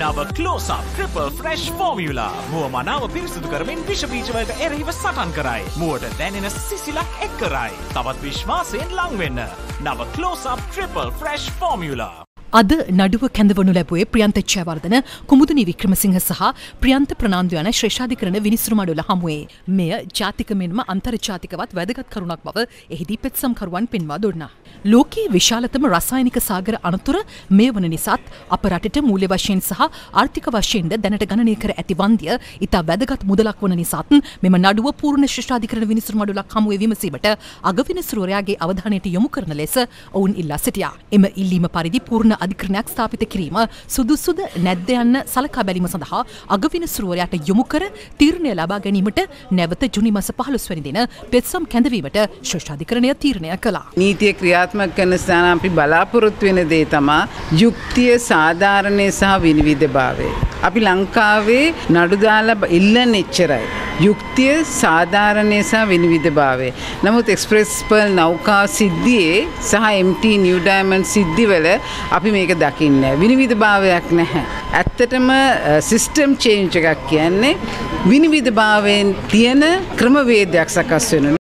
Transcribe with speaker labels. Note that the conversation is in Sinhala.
Speaker 1: නව කලෝසප් ට්‍රිපල් ෆ්‍රෙශ් ෆෝමියලා මුව මනාව පිරිසිදු කරමින් විෂබීජවලට එරහිව සටන් කරයි. මුවට දැනෙන සිසිලක් එක් කරයි. තවත් විශ්වාසයෙන් ලංවෙන්න. නව කලෝසප් ට්‍රිපල් ෆ්‍රෙශ් ෆෝමියලා.
Speaker 2: අද නඩුව කැඳවනු ලැබුවේ ප්‍රියන්ත චයවර්ධන කුමුදුනි වික්‍රමසිංහ සහ ප්‍රියන්ත ප්‍රනාන්දු යන ශ්‍රේෂාධිකරණ විනිසුරු මඩුල හමුවේ. මෙය ජාතික මෙන්ම අන්තර්ජාතිකවත් වැදගත් කරුණක් බව එහිදී පෙත්සම්කරුවන් පෙන්වා දුන්නා. ලෝකයේ විශාලතම රසායනික සාගර අනතුර මේ වන නිසාත් අප රටට මූල්‍ය වශයෙන් සහ ආර්ථික වශයෙන්ද දැනට ගණනය කර ඇති වන්දිය ඉතා වැදගත් මුදලක් වන නිසාත් මෙම නඩුව පූර්ණ ශිෂ්ඨාධිකරණ විනිසුරු මඩුලක් හමුවේ විමසීමට අගවිනිසුරුවරයාගේ අවධානයට යොමු කරන ලෙස ඔවුන් ඉල්ලා සිටියා. එම ඉල්ලීම පරිදි පූර්ණ අධිකරණයක් ස්ථාපිත කිරීම සුදුසුද නැද්ද යන්න සලකා බැලීම සඳහා අගවිනිසුරුවරයාට යොමු කර තීරණය ලබා ගැනීමට නැවත ජුනි මස 15 වෙනි දින පෙත්සම් කැඳවීමට ශ්‍රේෂ්ඨාධිකරණය තීරණය කළා.
Speaker 3: නීතිය ක්‍රියාත්මක කරන ස්ථාන අපි බලාපොරොත්තු වෙන දේ තමා යුක්තිය සාධාරණය සහ විනිවිදභාවය. අපි ලංකාවේ නඩු දාලා ඉල්ලන එච්චරයි. යුක්තිය සාධාරණය සහ විනිවිදභාවය. නමුත් එක්ස්ප්‍රෙස් පර්ල් නෞකා සිද්ධියේ සහ MT නිව් ඩයමන්ඩ් සිද්ධිවල අපි මේක දකින්න. විනිවිදභාවයක් නැහැ. ඇත්තටම සිස්ටම් චේන්ජ් එකක් කියන්නේ විනිවිදභාවයෙන් තියෙන ක්‍රමවේදයක් සකස් වෙන.